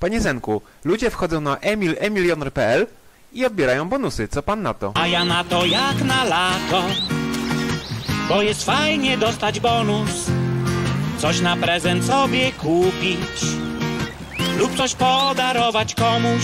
Panie Zenku, ludzie wchodzą na emil.emilion.pl i odbierają bonusy. Co pan na to? A ja na to jak na lato, bo jest fajnie dostać bonus, coś na prezent sobie kupić lub coś podarować komuś.